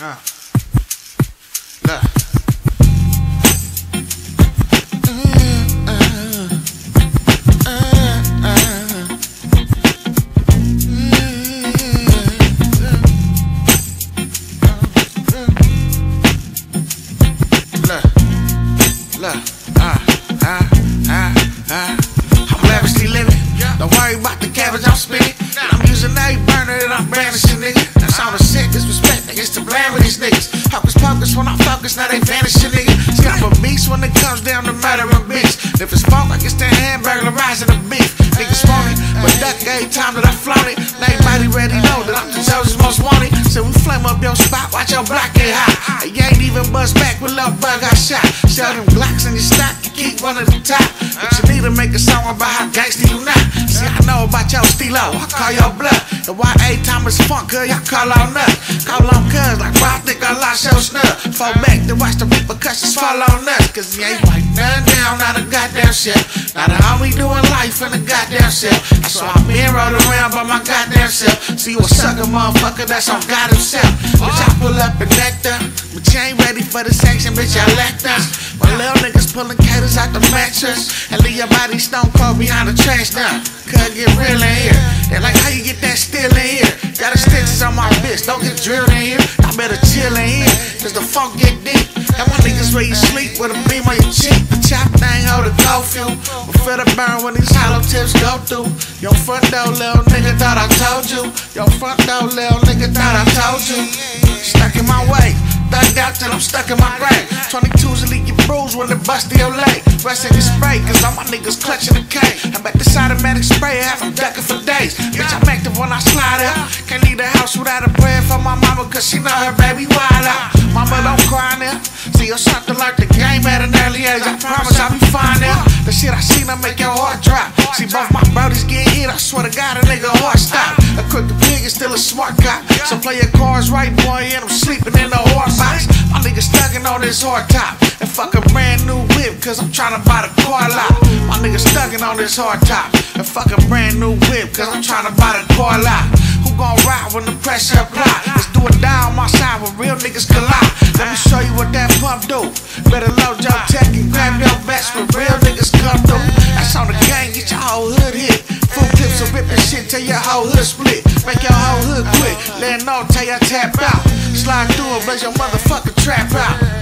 Uh. Niggas. Hocus pocus when I focus, now they vanishing, nigga. I'm a beast when it comes down to murdering beats. If it's funk, I guess the hand burglarizing the beef. Niggas phony, but duck every time that I flaunt it. Now everybody ready know that I'm the chosen most wanted. So we flame up your spot, watch your block get hot. You ain't even bust back with little bug I shot. Sell them Glocks in your stock, you keep one at the top. But you need to make a song about how gangsta you not. See, I know about your stilo, I call your bluff. And why A Thomas Funk, cuz y'all call on us. Call on cuz like bro, I think I lost your snub. Fall back to watch the repercussions fall on us. Cause he ain't like nothing down, not a goddamn shit. Not a homie doing life in a goddamn shit. Why I'm being rolled around by my goddamn self. See you a sucker motherfucker that's on God himself. Bitch, I pull up and nectar. But you ain't ready for the sanction, bitch, I left us. My little niggas pulling caters out the mattress. And leave your body stone cold behind the trash now. Cuz get real in here. They like, on my wrist, don't get drilled in here. I better chill in here, cause the funk get deep. And my niggas where you sleep with a beam on your cheek. The chop thing hold a cold fuel. But feel the burn when these hollow tips go through. Your front door, little nigga, thought I told you. Your front door, little nigga, thought I told you. Stuck in my way. Thugged out till I'm stuck in my brain. 22s will leave you bruised when they bust to your leg. Rest in your spray, cause all my niggas clutching the cane. I'm at this automatic spray, have them ducking for days. Bitch, I'm active when I slide out. Can't leave the house without a prayer for my mama, cause she know her baby wild out. Mama, don't cry now. See, your something like the game at an early age. I promise I'll be fine now. The shit I seen, I make your heart drop. See, both my brothers get hit, I swear to God, a nigga heart stop. A quick the pig is still a smart cop. So play your cards right, boy, and I'm sleeping in the horse box. My niggas stugging on this hard top. And fuck cause I'm trying to buy the car lot. My niggas stugging on this hard top. A brand new whip, cause I'm trying to buy the car lot. Who gon' ride when the pressure apply? Let's do it down my side when real niggas collide. Let me show you what that pump do. Better load your tech and grab your vest when real niggas come through. That's on the gang, get your whole hood hit. Full clips of ripping shit till your whole hood split. Make your whole hood quit. Let no tell you tap out. Slide through and blaze your motherfucking trap out.